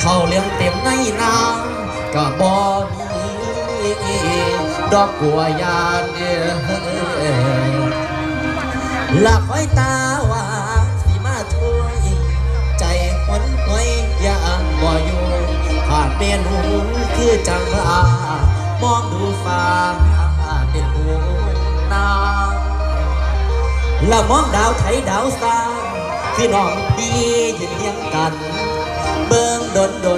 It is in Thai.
เข้าเลี้ยงเต็มในนาก็บ่มีดอกบัวยานเด้อละคอยตาว่าสิมาช่วยใจหนหวยยังบ่อยู่ผ่านเมนูคือจังลามองดูฟ้าเป็นหูนาและมองดาวไทยดาวสร้างพี่น้องพี่ยืนเรียงกัน เบิ่งด นดน